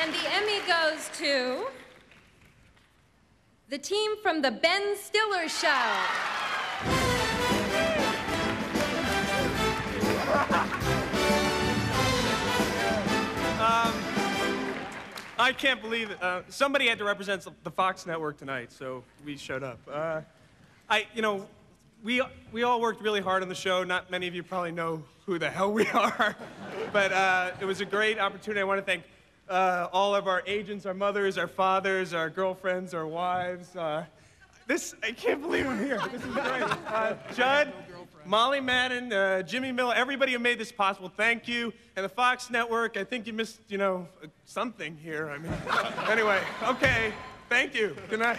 And the Emmy goes to the team from the Ben Stiller Show. I can't believe it. Uh, somebody had to represent the Fox network tonight, so we showed up. Uh, I, you know, we, we all worked really hard on the show. Not many of you probably know who the hell we are, but uh, it was a great opportunity. I want to thank uh, all of our agents, our mothers, our fathers, our girlfriends, our wives. Uh, this, I can't believe I'm here. This is great. Uh, Judd, Molly Madden, uh, Jimmy Miller, everybody who made this possible, thank you. And the Fox Network, I think you missed, you know, something here. I mean, anyway, okay, thank you. Good night.